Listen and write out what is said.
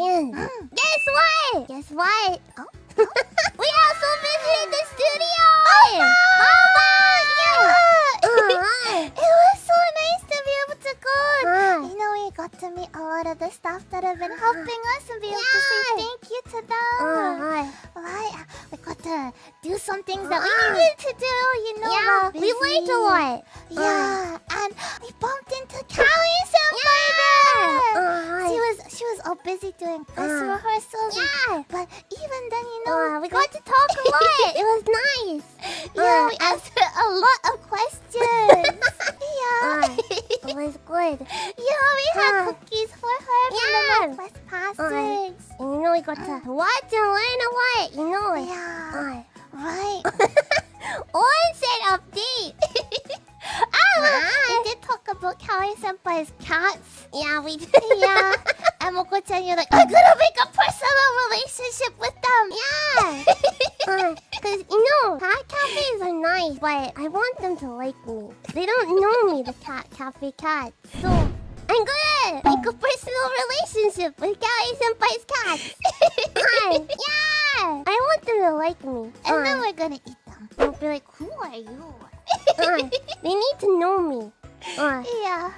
happened? Guess what? Guess what? Oh. we also visited the studio! Mama! Yeah! Uh-huh. it was so nice to be able to go. Uh. You know, we got to meet a lot of the staff that have been helping us and be able to say Yeah. thank you to them. Uh-huh. Right. We got to do some things that we Uh. needed to do, you know. Yeah, we learned a lot. Yeah, all busy doing dress Uh. rehearsals. Yeah. But even then, you know, Uh, we got to talk a lot. it was nice. yeah, uh, we answered a lot of questions. yeah. Uh, it was good. yeah, we had Uh. cookies for her from the Yeah. Northwest Passage. And you know, we got to watch and learn a lot. You know yeah. Uh, Right. onset update. ah, we did talk about Calli Senpai's cats. Yeah, we did. Yeah. And Moko-chan, you're like, I'm gonna make a personal relationship with them. Yeah. Because, you know, cat cafes are nice, but I want them to like me. They don't know me, the cat cafe cat. So, I'm gonna make a personal relationship with Calli Senpai's cats. Yeah. I want them to like me. And Uh, then we're gonna eat them. I'll be like, who are you? Uh, they need to know me. Uh, Yeah.